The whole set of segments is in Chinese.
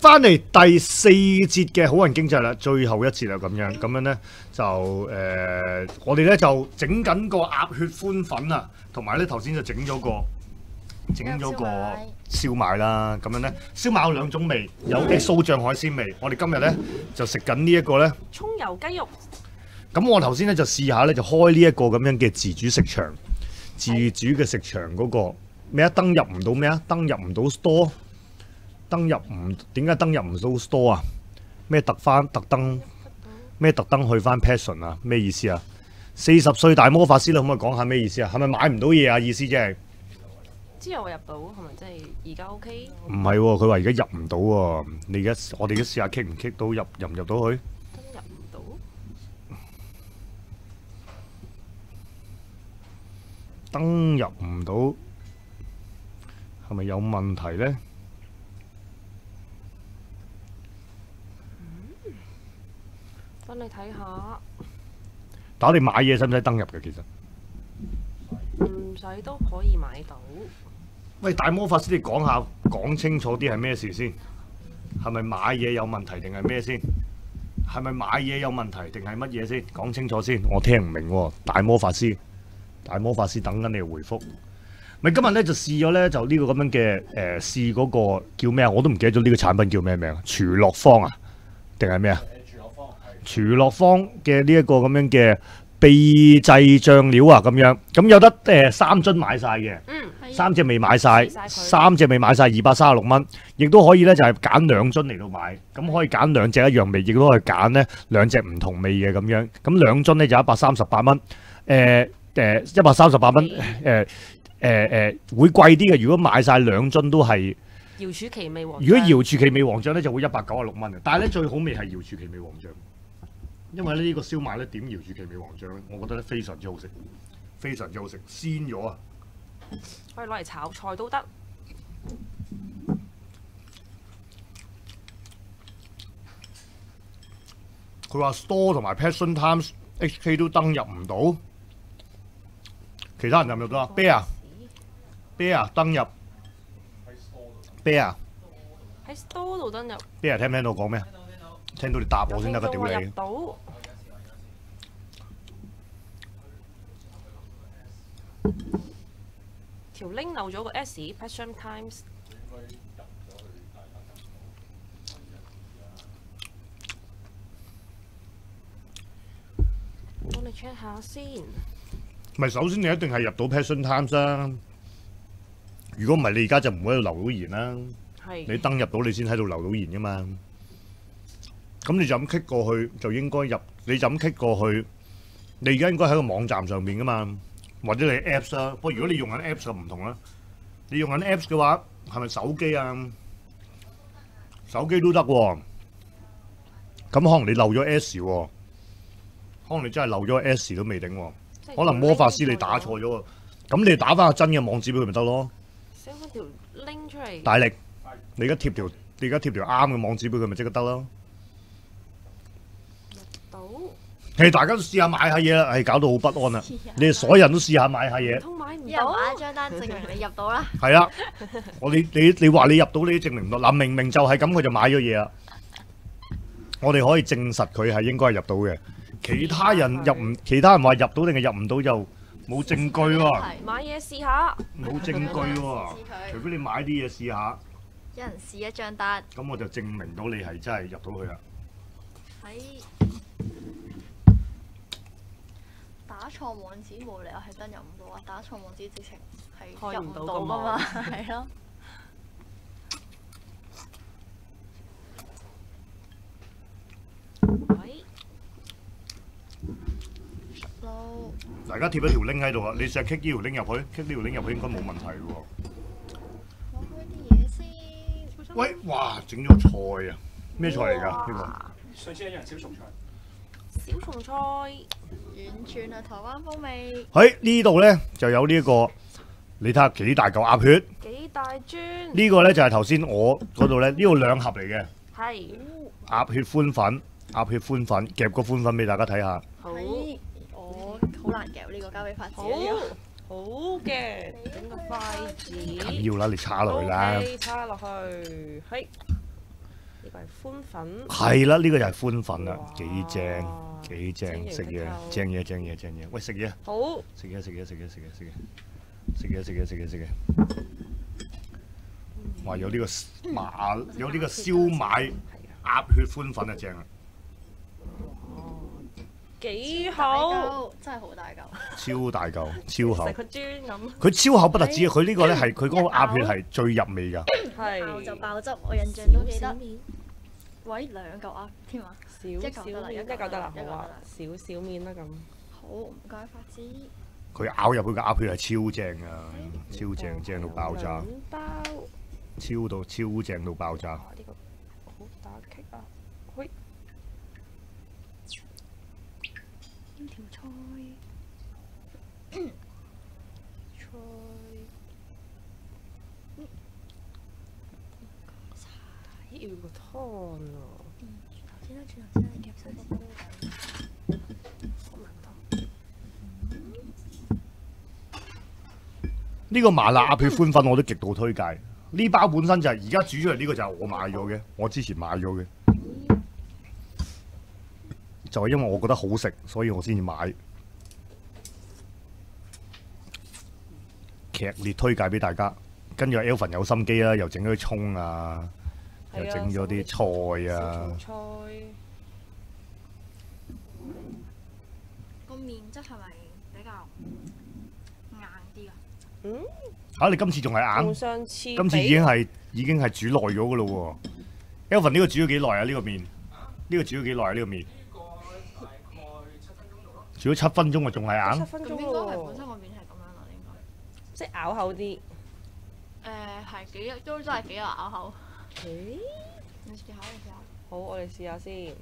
翻嚟第四節嘅好人經濟啦，最後一節啦，咁樣咁樣咧就誒、我哋咧就整緊個鴨血寬粉啊，同埋咧頭先就整咗個整咗個燒賣啦，咁樣咧燒賣有兩種味，有 XO 醬海鮮味，我哋今日咧就食緊呢一個咧。葱油雞肉，咁我頭先咧就試下咧，就開呢一個咁樣嘅自主食場，自主嘅食場嗰、個咩啊？登入唔到咩啊？登入唔到 store，登入唔點解登入唔到 store 啊？咩特翻特登咩特登去翻 passion 啊？咩意思啊？四十歲大魔法師你可唔可以講下咩意思啊？係咪買唔到嘢啊？意思即係之後我入到係咪即係而家 OK？唔係喎？佢話而家入唔到喎。你而家我哋而家試下 kick 唔 kick 到入入唔入到去？登入唔到，登入唔到，係咪有問題呢？等你睇下，但我哋買嘢使唔使登入嘅？其實，唔使都可以買到。喂，大魔法師，你講下講清楚啲係咩事先？係咪買嘢有問題定係咩先？係咪買嘢有問題定係乜嘢先？講清楚先，我聽唔明喎。大魔法師，大魔法師等緊你回覆。咪今日咧就試咗咧，就呢個咁樣嘅誒、呃、試嗰個叫咩啊？我都唔記得咗呢個產品叫咩名啊？廚樂坊啊，定係咩啊？廚樂坊嘅呢一個咁樣嘅秘製醬料啊，咁樣。咁有得誒、呃三樽買晒嘅。嗯，三隻未買晒，三隻未買晒，二百三十六蚊，亦都可以咧就係揀兩樽嚟到買，咁可以揀兩隻一樣味，亦都可以揀咧兩隻唔同味嘅咁樣，咁兩樽咧就一百三十八蚊，誒誒一百三十八蚊，誒誒誒會貴啲嘅，如果買晒兩樽都係，瑤柱奇味王。如果瑤柱奇味黃醬咧就會一百九十六蚊嘅，但係咧最好味係瑤柱奇味黃醬，因為咧呢個燒賣咧點瑤柱奇味黃醬咧，我覺得咧非常之好食，非常之好食，鮮咗啊！可以攞嚟炒菜都得。佢話 Store 同埋 Passion Times HK 都登入唔到，其他人入唔入到啊？？Bear Bear，登入，，Bear，喺 store 度登入，Bear，聽唔聽到我講咩？聽到你答我先得噶，屌你。條 link 漏咗個 S，Passion Times 幫你 check 下先。唔係首先你一定係入到 Passion Times 啦。如果唔係，你而家就唔會喺度留到言啦。係。你登入到你先喺度留到言噶嘛。咁你就咁 click 過去就應該入，你就咁 click 過去，你而家應該喺個網站上面噶嘛，或者你 Apps 啦。不過如果你用緊 Apps 就唔同啦。你用緊 Apps 嘅話，係咪手機啊？手機都得喎。咁可能你漏咗 S 喎，可能你真係漏咗 S 都未定喎。可能魔法師你打錯咗喎，咁你打翻個真嘅網址俾佢咪得咯？send 翻條 link 出嚟。大力，你而家貼條，你而家貼條啱嘅網址俾佢咪即刻得咯？到係大家都試下買下嘢啦，係搞到好不安啊！你哋所有人都試下買下嘢，通買唔到。買一張單證明你入到啦。係啦。我你你你話你入到，你都證明唔到。嗱，明明就係咁，佢就買咗嘢啦。我哋可以證實佢係應該係入到嘅。其他人入唔，其他人話入到定係入唔到就冇證據喎，係買嘢試下。冇證據喎。除，非你買啲嘢試下，有人試一張單。咁我就證明到你係真係入到去啦。喺打錯網址冇理由係登入唔到啊！打錯網址直情係入唔到噶嘛，網係咯。喂，撈大家貼咗條 link 喺度啊！你成日 click 呢條 link 入去，click 呢條 link 入去應該冇問題嘅喎。攞開啲嘢先。喂，哇！整咗菜啊！咩菜嚟㗎？呢個上次有人小熟菜，小松菜，完全係台灣風味。喺呢度咧就有呢、一個，你睇下幾大嚿鴨血。幾大磚？呢個咧就係頭先我嗰度咧，呢度兩盒嚟嘅係鴨血寬粉，鴨血寬粉夾個寬粉俾大家睇下。好，我好難夾呢個交俾發子好。好嘅，整個筷子。緊要啦，你叉落去啦。叉落去，係呢個係寬粉，係啦，呢個就係寬粉啦哇，幾正幾正，食嘢正嘢正嘢正嘢，喂食嘢好。食嘢食嘢食嘢食嘢食嘢。食嘢食嘢食嘢食嘢，哇有呢個麻有呢個燒賣鴨血寬粉啊正啊，幾大好，真係好大嚿。超大嚿 超厚食。個磚咁，佢超厚不特止，佢呢個咧係佢嗰個鴨血係最入味㗎。係爆就爆汁，我印象都記得。喂，兩嚿鴨添啊！少少一嚿得啦面，一一嚿嚿得啦，一嚿好啊得啦，少少面啦咁。好，唔該法子。佢咬入去嘅鴨血係超正啊，超正正到爆炸，包，超到超正到爆炸。哇！呢個好打棘啊，喂，呢條菜菜咦要個湯喎，轉啦轉啦轉啦，夾晒啲煲呢個麻辣鴨血寬粉我都極度推介。呢包本身就係而家煮出嚟呢個就係我買咗嘅，我之前買咗嘅，就係因為我覺得好食，所以我先至買。劇烈推介俾大家。跟住 Elvin 有心機啦，又整咗啲葱啊，又整咗啲菜啊。菜個面質係咪比較硬啲啊？嗯，嚇、你今次仲係硬？上次今次已經係已經係煮耐咗嘅咯喎。Elvin 呢個煮咗幾耐啊？呢、個面呢、個煮咗幾耐啊？呢、個面煮咗七分鐘啊，仲係硬。七分鐘咁應該係本身個面係咁樣啦，應該。即係咬口啲。誒係幾都真係幾有咬口。咦你試下，你試下。好，我哋試下先。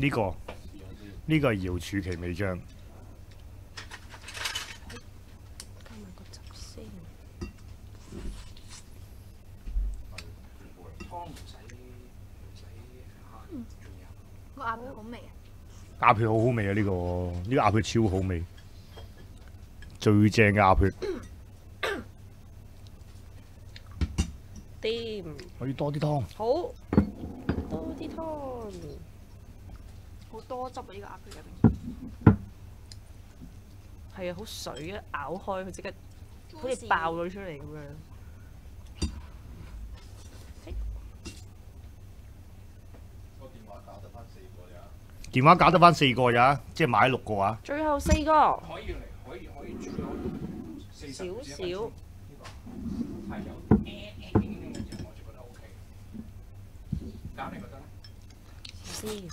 呢、個呢、個係瑤柱奇味醬，加埋個汁先。個鴨血好味啊！鴨血好好味啊！呢、個呢、個鴨血超好味，最正嘅鴨血。掂，我要多啲湯。好多啲湯。好多汁啊！呢個鴨血入邊。係啊，好水啊，咬開佢即刻好似爆咗出嚟咁樣。電話搞得翻四個咋，即係買六個啊！最後四個，可以嚟，可以可以少少呢個係有誒誒誒嘅嘢，我就覺得 O K。咁你覺得咧？先。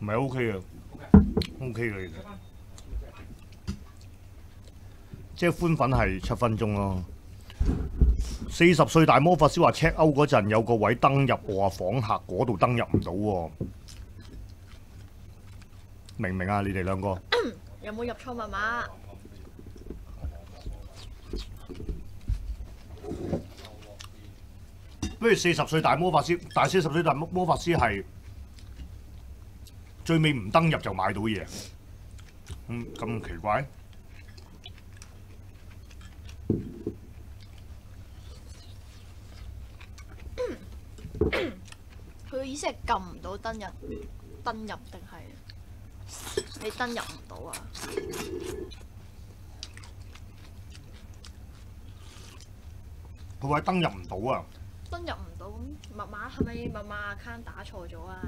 唔係 OK 嘅 OK，OK 嘅其實。即係寬粉係七分鐘咯。四十歲大魔法師話 check out 嗰陣有個位登入，我話訪客嗰度登入唔到喎。明唔明啊？你哋兩個 有冇入錯密碼？不如四十歲大魔法師，但係四十歲大魔魔法師係最尾唔登入就買到嘢，咁咁奇怪？佢嘅意思係撳唔到登入，登入定係你登入唔到啊？佢話登入唔到啊！登入唔到，咁密碼係咪密碼 account 打錯咗啊？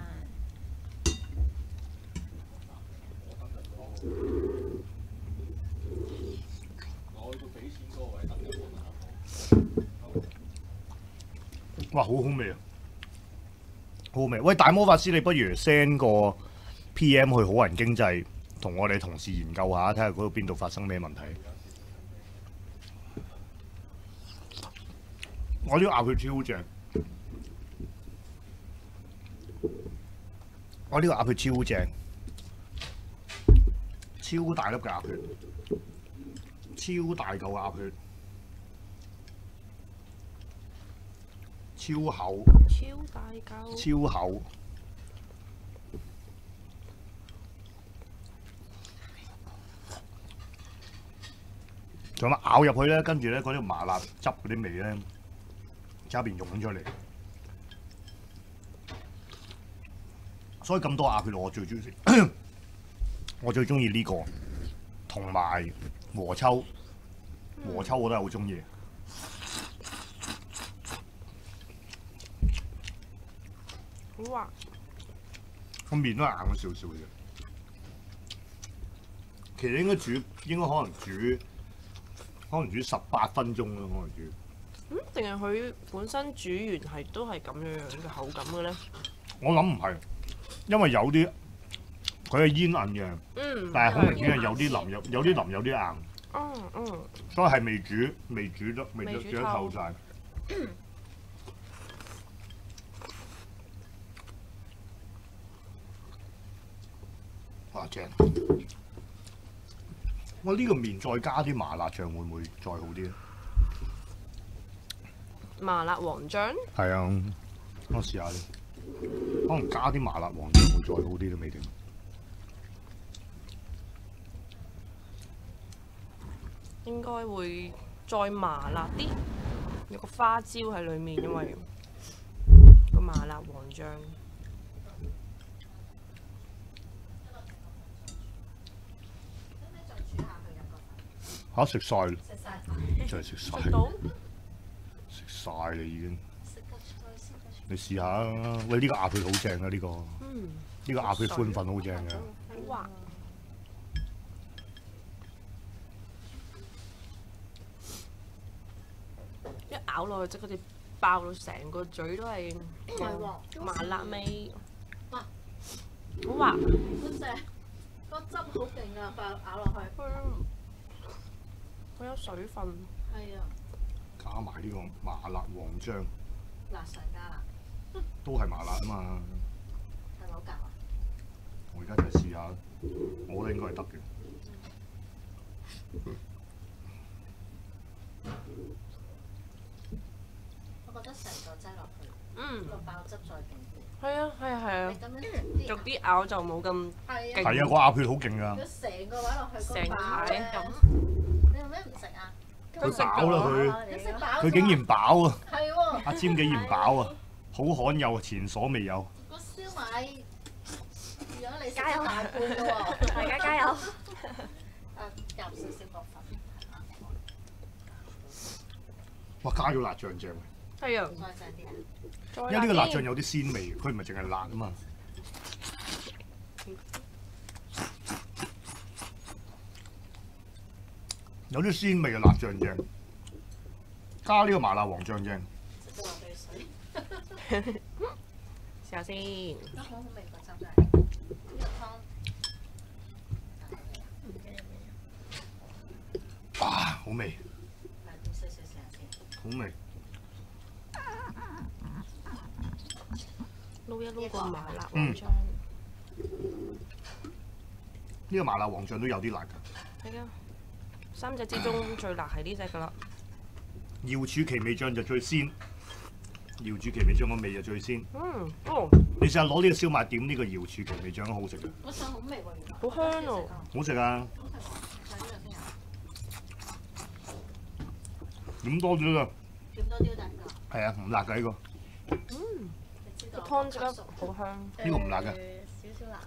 哇，好好味啊！好味！喂，大魔法師，你不如 send 個 P.M 去好人經濟，同我哋同事研究下，睇下嗰度邊度發生咩問題。我呢個鴨血超正，我呢個鴨血超正，超大粒嘅鴨血，超大嚿嘅鴨血。超厚，超大嚿，超厚。仲有咬入去咧，跟住咧嗰啲麻辣汁嗰啲味咧，喺入邊湧出嚟。所以咁多鴨血我最中意食，我最中意呢個，同埋和秋，和秋我都係好中意。好滑，個面都係硬咗少少嘅。其實應該煮，應該可能煮，可能煮十八分鐘咯，可能煮。嗯，定係佢本身煮完係都係咁樣樣嘅口感嘅咧？我諗唔係，因為有啲佢係煙韌嘅，嗯，但係好明顯係有啲腍，有有啲腍，有啲硬，嗯嗯，所以係未煮，未煮得，未煮得透透晒。正！我呢個面再加啲麻辣醬會唔會再好啲咧？麻辣黃醬，係啊，我試下咧，可能加啲麻辣黃醬會再好啲都未定。應該會再麻辣啲，有個花椒喺裡面，因為個麻辣黃醬。嚇食晒啦，真係食晒，食到食晒啦已經。你試下啊！喂，呢、個鴨血好正啊！呢、個呢、嗯，個鴨血寬粉好正嘅。好滑。一咬落去即係好似爆到成個嘴都係麻辣味，哇好滑。好正個汁好勁啊！爆咬落去，嗯，好有水分。係啊，加埋呢個麻辣黃醬，辣上加辣，都係麻辣啊嘛！係咪好夾啊？我而家就係試下，我覺得應該係得嘅。我覺得成個擠落去，嗯，個爆汁再勁啲。係啊，係啊，係啊。你，咁樣逐啲咬就冇咁係啊，勁。係啊，個鴨血好勁㗎，如果成個位落去成個爆咧排咁，你做咩唔食啊？佢飽啦佢，佢竟然飽啊！係喎，阿尖竟然飽啊！好罕有啊，前所未有。個燒賣，如果你食加油一大半嘅喎，大家加油！誒夾少少薄粉，哇！加咗辣醬正喎，係啊，再正啲啊！因為呢個辣啲醬有啲鮮味，佢唔係淨係辣啊嘛。有啲鮮味嘅辣醬正，加呢個麻辣黃醬正。食到落鼻水，試下先。都好好味個汁真係。呢個湯啊，好味。撈一撈個麻辣嗯黃醬，呢個麻辣黃醬都有啲辣㗎。係啊，三隻之中最辣係呢只㗎啦。瑤柱奇味醬就最鮮，瑤柱奇味醬個味就最鮮。嗯，哦，你試下攞呢個燒賣點呢個瑤柱奇味醬都好食嘅，嗰醬好味喎，好香喎好食啊！好食喎，就係呢樣先有。點多啲啦，點多啲得㗎？係啊，唔辣㗎呢個。你知道個湯即刻好香。呢個唔辣嘅少少辣。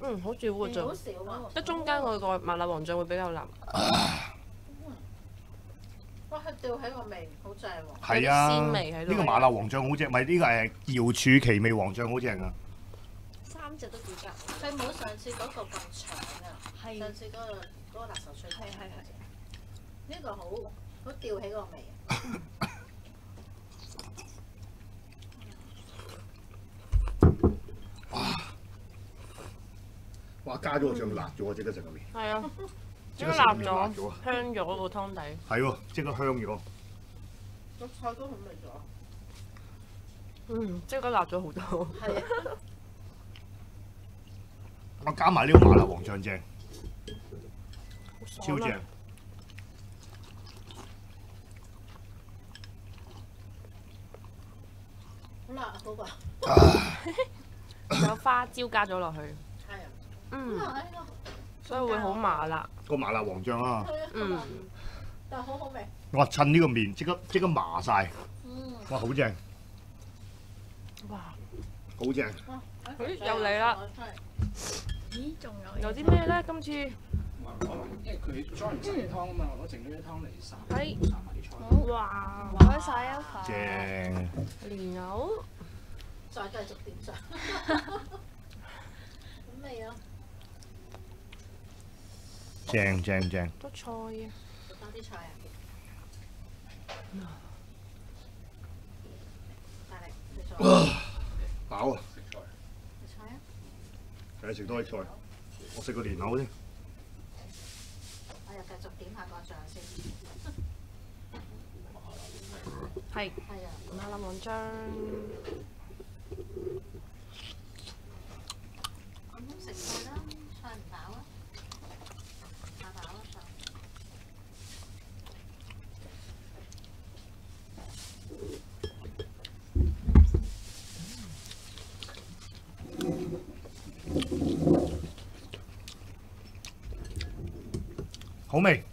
嗯，好少嘅好啫。少啊！即係中間嗰個麻辣黃醬會比較辣，哇！佢吊起個味好正喎。係啊，鮮味喺度呢個麻辣黃醬好正，咪呢個係瑤柱奇味黃醬好正啊！三隻都幾夾。佢冇上次嗰個咁長啊。係上次嗰個嗰個辣手脆係係係。呢個好好吊起個味 哇！加咗個醬辣咗啊！即刻食個面，係啊，即即刻辣咗香咗個湯底。係喎，即刻香咗。個菜都好味咗。嗯，即刻辣咗好多。係啊，我加埋呢個麻辣黃醬正，超正。好辣好吧？有花椒加咗落去，嗯，所以會好麻辣。個麻辣黃醬啊！嗯但係好好味。哇！趁呢個麵即刻即刻麻晒，嗯，哇！好正，哇！好正。又嚟啦！咦，仲有有啲咩咧？今次因為佢裝唔晒啲湯啊嘛，我攞剩咗啲湯嚟灑係灑埋啲菜。哇唔該晒啊，正蓮藕，再繼續點上。咁味啊，正正正，多菜啊！多啲菜啊。大力，你再飽啊！食菜。啊！繼續食多啲菜，我食個蓮藕先。我又繼續點下個醬先。係係啊，麻辣黃醬，咁食菜啦，菜唔飽啊，怕飽啊菜。好味，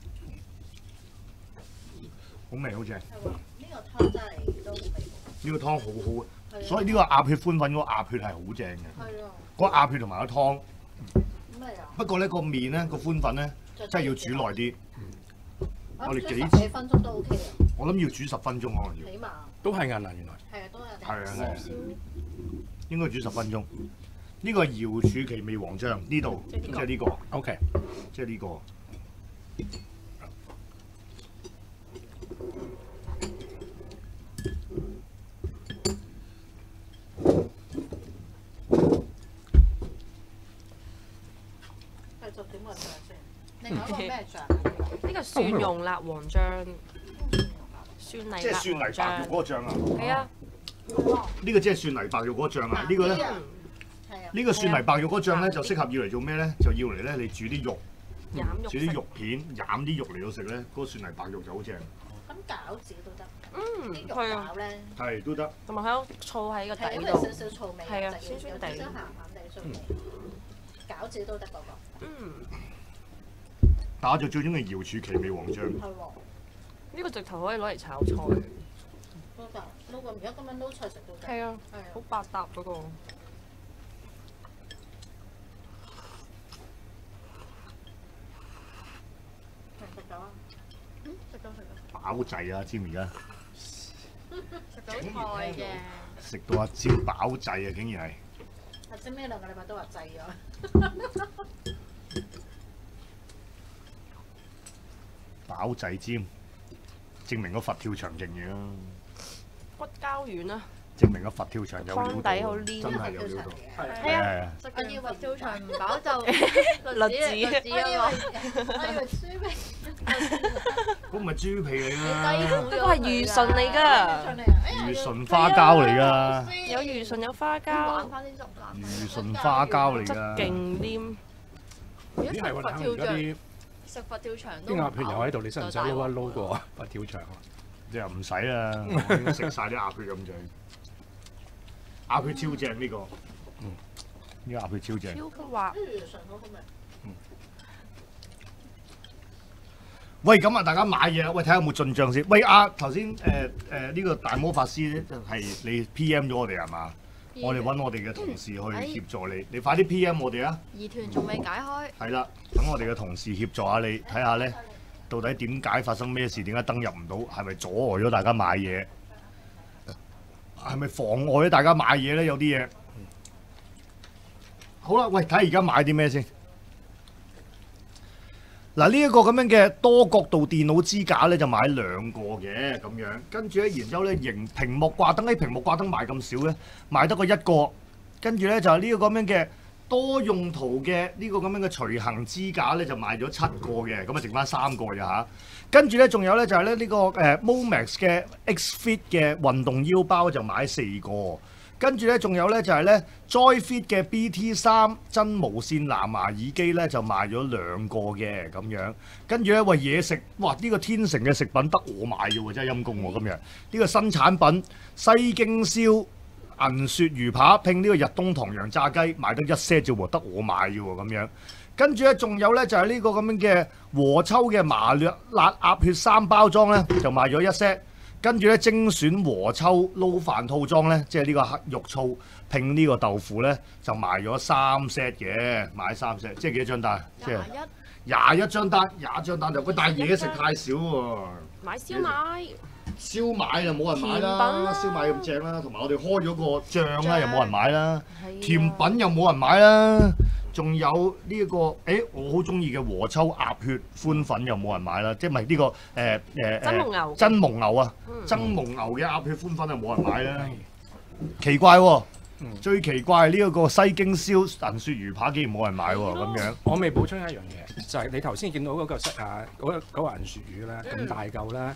好味，好正。係喎，呢個湯真係都好味。喎。呢個湯好好啊，所以呢個鴨血寬粉嗰個鴨血係好正嘅。係啊，嗰個鴨血同埋個湯，咁味啊！不過咧個面咧個寬粉咧真係要煮耐啲，啊我哋幾分鐘都 OK 啊，我諗要煮十分鐘可能要，起碼。都係銀啊，原來。係啊，都係啊係啊少少。應該煮十分鐘。呢個係瑤柱奇味黃醬，呢度即係呢個，OK，即係呢個。繼續點個醬先。另外一個咩醬啊？呢個蒜蓉辣黃醬，蒜泥辣即係蒜泥白，肉嗰個醬啊！係啊，呢個即係蒜泥白肉嗰個醬啊！呢個咧。呢個蒜泥白肉嗰個醬咧就適合要嚟做咩咧？就要嚟咧你煮啲肉，飲肉煮啲，肉片，飲啲肉嚟到食咧，嗰個蒜泥白肉就好正，咁餃子都得，嗯，啲肉係啊，餃咧係都得。同埋佢有醋喺個係因為底度少，少醋味，係啊酸酸地有少少鹹鹹地酸味。餃子都得嗰個，嗯，但我就最中意瑤柱奇味黃醬。係喎，呢個直頭可以攞嚟炒菜，都得。撈個而家咁樣撈菜食都得。係啊，係啊好。百搭嗰個，食咗啊！食到食到飽滯啊！知唔知而家食到菜嘅，食到阿蕉飽滯啊！竟然係阿晶呢兩個禮拜都話滯咗，飽滯尖，證明個佛跳牆勁嘢啦！骨膠丸啊，證明個佛跳牆有料到，湯底好黏真係有料到。係係啊，食完佛跳牆唔飽就 栗子栗子我以啊為我以為豬皮嗰唔係豬皮嚟低㗎，估呢個係魚唇嚟上㗎，嚟啊！哎呀魚唇花膠嚟㗎，有魚唇有花玩膠，翻啲肉啦。魚唇花膠嚟質㗎。勁黏，如果咦係喎，食佛跳牆，而家啲食佛跳牆都啲鴨血又喺度，你使唔使撈一撈過？個佛跳牆啊？你又唔使啦，我已經食晒啲鴨血咁滯。鴨血超正呢個，嗯呢個鴨血超正。超級滑，魚唇好好味。喂，咁啊，大家買嘢啦，喂，睇下有冇進帳先。喂，啊，頭先誒誒呢個大魔法師咧，係你 P.M. 咗我哋係嘛？我哋揾我哋嘅同事去協助你，你快啲 P.M. 我哋啊！疑團仲未解開，係啦，等我哋嘅同事協助下你，睇下咧到底點解發生咩事，點解登入唔到，係咪阻礙咗大家買嘢？係咪妨礙咗大家買嘢咧？有啲嘢。好啦，喂，睇下而家買啲咩先。嗱，呢一個咁樣嘅多角度電腦支架咧，就買兩個嘅咁樣，跟住咧，然之後咧，熒屏幕掛燈，喺屏幕掛燈賣咁少咧，賣得個一個，跟住咧就係呢個咁樣嘅多用途嘅呢個咁樣嘅隨行支架咧，就賣咗七個嘅，咁啊剩翻三個咋嚇。跟住咧，仲有咧就係咧呢個誒 Momax 嘅 X Fit 嘅運動腰包就買四個。跟住咧，仲有咧就係咧 Joyfit 嘅 BT 三真無線藍牙耳機咧就賣咗兩個嘅咁樣。跟住咧，喂嘢食，哇！呢、個天成嘅食品得我買嘅喎，真係陰公喎今日。呢個新產品西京燒銀雪魚扒拼呢個日東唐揚炸雞賣得一些啫喎，得我買嘅喎咁樣。跟住咧，仲有咧就係、呢個咁樣嘅和秋嘅麻辣辣鴨血三包裝咧，就賣咗一些。跟住咧精選和秋撈飯套裝咧，即係呢個黑肉醋拼呢個豆腐咧，就賣咗三 set 嘅，買三 set，即係幾多張單？即係廿一廿一張單，廿一張單就喂，但係嘢食太少喎。買燒賣，燒賣就冇人買啦，甜品啦。燒賣咁正啦，同埋我哋開咗個醬啦，又冇人買啦，甜品又冇人買啦，仲有呢、一個誒我好中意嘅和秋鴨血寬粉又冇人買啦，即係唔係呢個誒誒真蒙牛。真蒙牛啊，嗯。真蒙牛嘅鴨血寬粉又冇人買啦，奇怪喎、嗯。最奇怪呢一個西京燒銀鱈魚扒竟然冇人買喎，咁樣我未補充一樣嘢，就係、你頭先見到嗰個西啊嗰、個嗰、個銀鱈魚咧咁大嚿咧，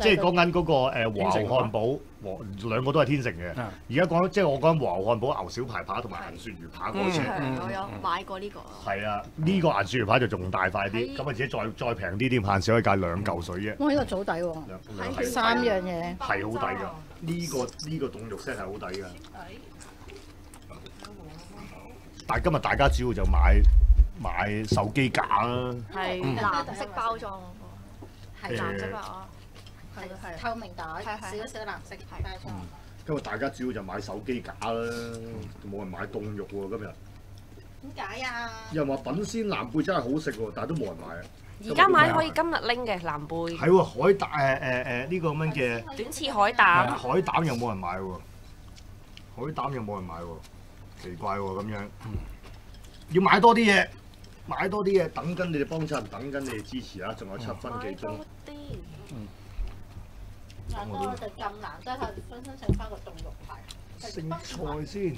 即係講緊嗰個誒和牛漢堡和兩個都係天成嘅。啊而家講即係我講緊和牛漢堡、牛小排扒同埋銀鱈魚扒嗰隻。嗯我有買過呢個。係啊，呢個銀鱈魚扒就仲大塊啲，咁啊自己再再平啲添，限時可以計兩嚿水啫，哇！呢個早底喎，三樣嘢。係好抵㗎。呢個呢個凍肉 set 係好抵㗎。但係今日大家主要就買買手機架啦。係嗯藍色包裝嗰個，係藍色啊，係係係透明袋，係係少少藍色包裝。今日大家主要就買手機架啦，冇人買凍肉喎。今日點解啊？有人話品鮮藍貝真係好食喎，但係都冇人買啊。而家買可以今日拎嘅藍貝，係喎，海膽誒誒誒呢個咁樣嘅短翅海係膽，海膽又冇人買喎，海膽又冇人買喎，奇怪喎咁樣。要買多啲嘢，買多啲嘢，等緊你哋幫襯，等緊你哋支持啊！仲有七分幾鐘買多。啲。難得我哋咁難得係分身成翻個凍肉排。剩菜先，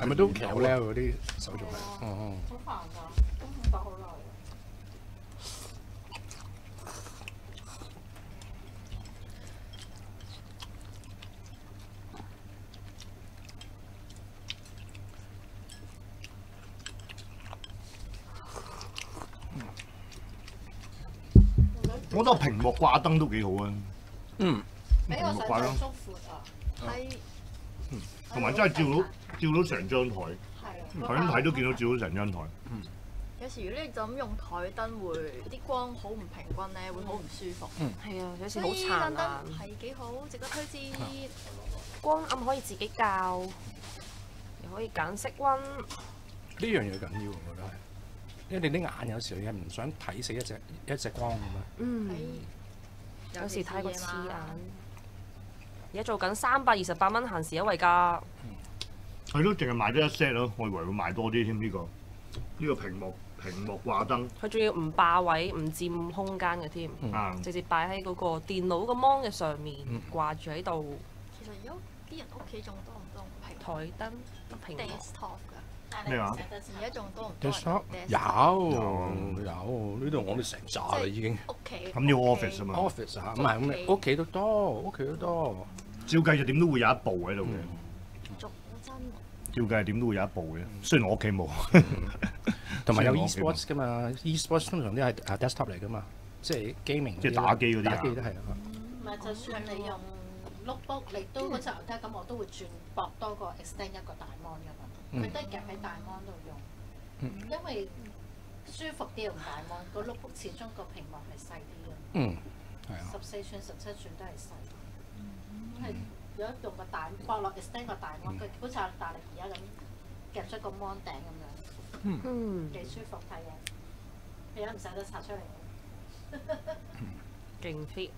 係咪都有咧嗰啲手續係？哦，好煩㗎，都唔得好耐。我覺得屏幕掛燈都幾好啊，嗯，俾我想象縮闊啊！係同埋真係照到照到成張台，係啊，頭先睇都見到照到成張台。嗯。有時如果你就咁用台燈會啲光好唔平均咧，會好唔舒服。嗯。係啊，有時好殘燈啊，係幾好，值得推薦。光暗可以自己校，又可以揀色温。呢樣嘢緊要，我覺得係，因為你啲眼有時你係唔想睇死一隻一隻光咁嘛。嗯，喺有時太過刺眼。而家做緊三百二十八蚊限時優惠價，係咯，淨係賣咗一 set 咯，我以為會賣多啲添呢個呢個屏幕屏幕掛燈佢仲要唔霸位、唔佔空間嘅添，嗯。啊，直接擺喺嗰個電腦個 mon 嘅上面嗯。掛住喺度，其實而家啲人屋企仲多唔多？平台燈屏幕。咩話而家仲多唔多 desktop 有有，呢度我哋成扎啦已經。屋企咁要 office 啊嘛，office 啊，唔係咁你屋企都多，屋企都多。照計就點都會有一部喺度嘅，續真照計係點都會有一部嘅。雖然我屋企冇，同埋有 e-sports 噶嘛，e-sports 通常都係啊 desktop 嚟噶嘛，即係 gaming 即係打機嗰啲啊？打機都係啊。唔係就算你用 notebook，你都嗰時候睇咁，我都會轉駁多個 extend 一個大 mon 噶佢都係夾喺大 mon 度用，嗯。因為舒服啲用大 mon，個 notebook 始終個屏幕係細啲嘅，嗯，係啊，十四寸、十七寸都係細。咁係如果用個大掛落 extend 個大 mon，佢好似阿大力而家咁夾出個 mon 頂咁樣，嗯，幾舒服睇嘢，你家唔使得拆出嚟。勁 fit。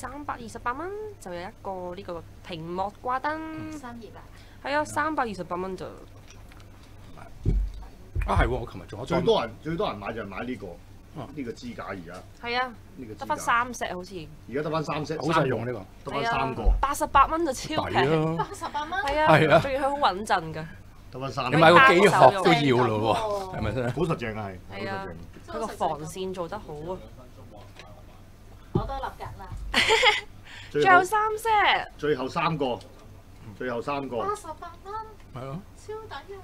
三百二十八蚊就有一個呢個屏幕掛燈，三頁啊，係啊，三百二十八蚊就。啊係喎，我琴日仲有最多人最多人買就係買呢個啊。呢個支架而家。係啊，呢個得翻架三隻好似，而家得翻三 set，好實用呢個，得翻三個，八十八蚊就超抵平，啊！八十八蚊，係啊，係啊。仲要佢好穩陣㗎，得翻三個。你買個機殼都要咯咁。喎，係咪先？好實淨啊，係。係啊好實淨。佢個防線做得好啊，我都立 最後三 set，最後三個，最後三個。八十八蚊，係咯，超抵啊！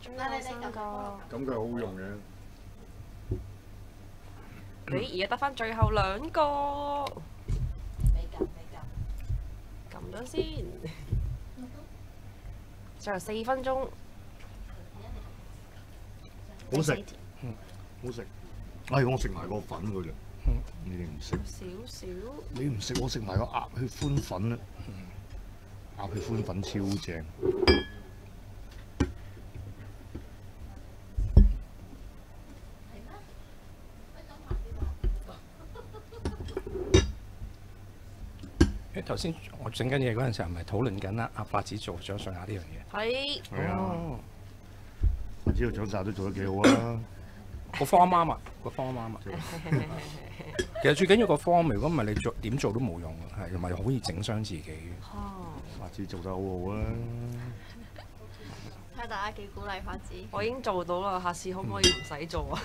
最後三個，咁佢好好用嘅。你而家得翻最後兩個，未撳未撳，撳咗先，最後四分鐘，好食，好食。哎，我食埋個粉佢啦嗯，你哋唔食，少少。你唔食我食埋個鴨血寬粉啦。鴨血寬粉超正。誒頭先我整緊嘢嗰陣時候，係咪討論緊啦？阿法子做掌上壓呢樣嘢。係係啊，哦，我知道長曬都做得幾好啊。個方啱啊，個方啱啊。其實最緊要個 form，如果唔係你做點做都冇用嘅，係同埋好易整傷自己。哦，發子做得好好啊。睇大家幾鼓勵法子。我已經做到啦，下次可唔可以唔使做啊？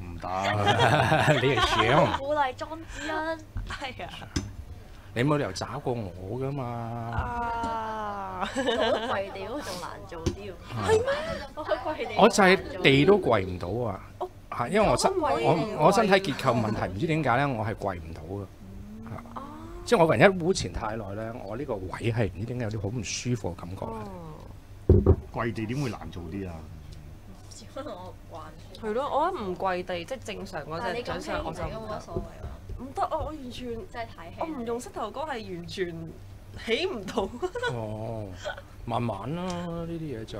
唔得，你係想，鼓勵莊子恩。係啊，你冇理由渣過我噶嘛？啊，做得跪地嗰個仲難做啲喎。係咩？我去跪地。我就係地都跪唔到啊！係因為我身我我身體結構問題，唔知點解咧，我係跪唔到嘅。哦，即係我個人一污前太耐咧，我呢個位係唔知點解有啲好唔舒服嘅感覺。哦，跪地點會難做啲啊？可能我慣咗。係咯，我覺得唔跪地，即係正常嗰隻掌上我就唔得，所謂啊，唔得啊！我完全即係睇戲。我唔用膝頭哥係完全起唔到。哦，慢慢啦，呢啲嘢就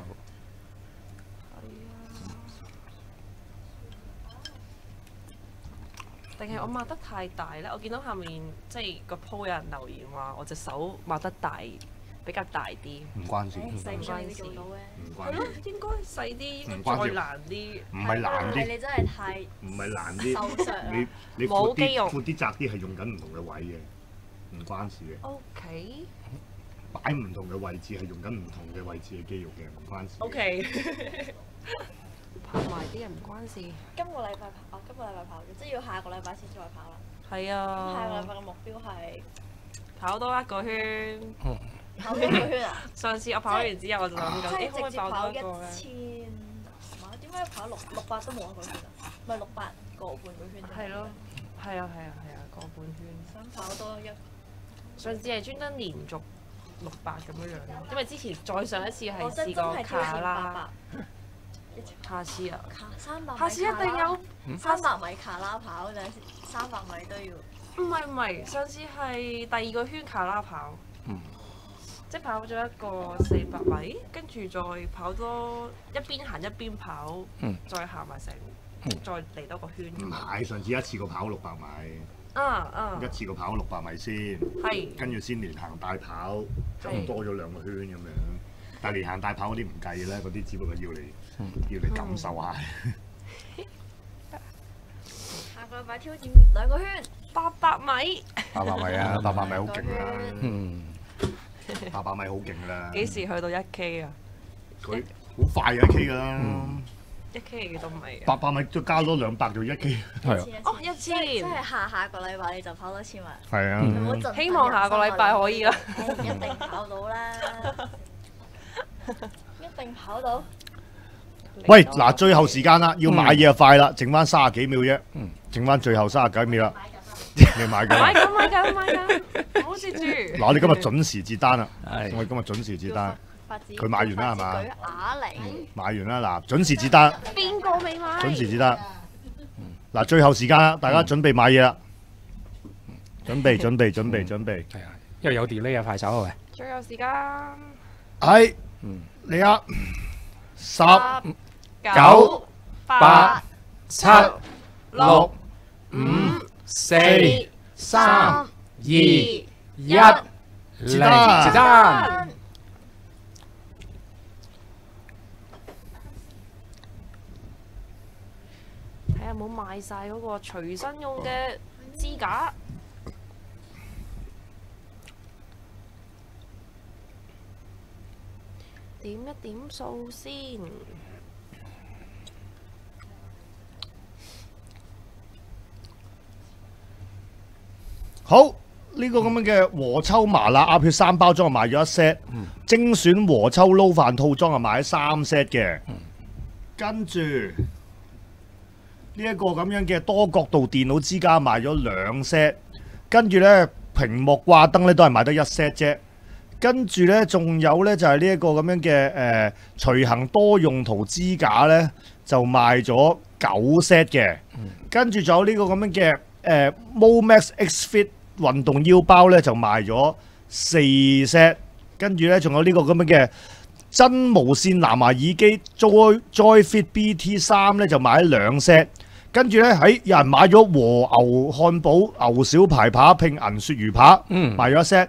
定係我抹得太大咧？我見到下面即係個 po 有人留言話我隻手抹得大，比較大啲。唔關事，唔關事做到嘅。唔關係咯事，，應該細啲，再難啲。唔係難啲，你真係太唔係難啲。你。你闊冇肌肉啲闊啲窄啲係用緊唔同嘅位嘅，唔關事嘅。O K 擺唔同嘅位置係用緊唔同嘅位置嘅肌肉嘅，唔關事。O K，拍埋啲人唔關事。今個禮拜跑，哦，今個禮拜跑咗，即係要下個禮拜先再跑啦。係啊下個禮啊，拜嘅目標係跑多一個圈。跑一個圈啊！上次我跑完之後，我就諗緊，誒可唔可以跑跑一多一個咧？千，哇！點解要跑六六百都冇一個圈啊？唔係六百個半個圈啫。係咯，係啊係啊係啊，個半圈。想跑多一上次係專登連續六百咁樣樣，因為之前再上一次係試過卡啦，百，下次啊，卡三百米下次一定有。三百米卡拉跑嗰陣時，三百米都要。唔係唔係，上次係第二個圈卡拉跑，嗯。即係跑咗一個四百米，跟住再跑多一邊行一邊跑，嗯。再行埋成，嗯。再嚟多個圈。唔係上次一次過跑六百米，啊啊。一，次過跑六百米先，係。跟住先連行帶跑，就多咗兩個圈咁樣。但係連行帶跑嗰啲唔計啦，嗰啲只不過要嚟嗯要你感受下。下個禮拜挑戰兩個圈。八百米，八百米啊，八百米好勁啊，嗯，八百米好勁啦。幾時去到一 K 啊？佢好快嘅一 K 㗎啦，嗯一 K 幾多米啊？八百米再加多兩百就一 K。係啊，哦，一即係即千，係下下個禮拜你就跑多千米。係啊希望下個禮拜可以啦。一定跑到啦！一定跑到。喂，嗱，最後時間啦，要買嘢就快啦，剩翻三十幾秒啫嗯，剩翻最後三十幾秒啦，你買買緊？緊。買緊買緊，唔好接住。嗱，我哋今日準時接單啦，係。我哋今日準時接單，佢買完啦係嘛？舉啞鈴，買完啦，嗱，準時接單，邊個未買？準時接單。嗱，最後時間啦，大家準備買嘢啦，準備 準備準備準備，係啊，因為有 delay 啊，快手啊喂，最後時間。係嗯，你啊，十九八七六五四、三、二、一，截嚟單截單。睇下有冇賣晒嗰個隨身用嘅支架。點一點數先。好呢、個咁樣嘅和秋麻辣鴨血三包裝買咗一 set，、精選和秋撈飯套裝啊賣咗三 set 嘅，跟住呢一個咁樣嘅多角度電腦支架賣咗兩 set，跟住呢屏幕掛燈呢都係賣得一 set 啫。跟住咧，仲有咧，就係呢一個咁樣嘅誒隨行多用途支架咧，就賣咗九 set 嘅。跟住仲有呢個咁樣嘅誒、呃、Momax X Fit 運動腰包咧，就賣咗四 set。跟住咧，仲有呢個咁樣嘅真無線藍牙耳機 Joy Joy Fit BT 三咧，就買咗兩 set。跟住咧，喺有人買咗和牛漢堡牛小排扒拼銀鱈魚扒，嗯賣咗一 set。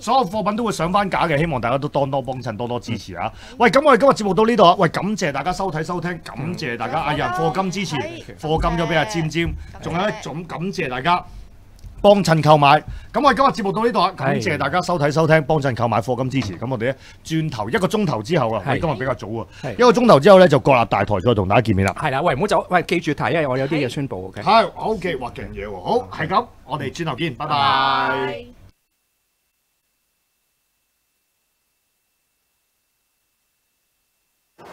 所有貨品都會上翻架嘅，希望大家都多多幫襯，多多支持啊！喂，咁我哋今日節目到呢度啊！喂，感謝大家收睇收聽，感謝大家啊人課金支持，課金咗俾阿尖尖，仲有一種感謝大家幫襯購買。咁我哋今日節目到呢度啊！感謝大家收睇收聽，幫襯購買貨金支持。咁我哋咧轉頭一個鐘頭之後啊，今日比較早啊，一個鐘頭之後咧就國立大台再同大家見面啦。係啦，喂，唔好走，喂，記住睇因為！我有啲嘢宣佈，OK。係，OK，哇，勁嘢喎！好，係咁，我哋轉頭見，拜拜。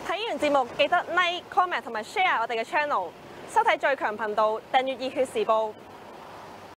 睇完節目記得 like、comment 同埋 share 我哋嘅 channel，收睇最強頻道，訂閱熱血時報。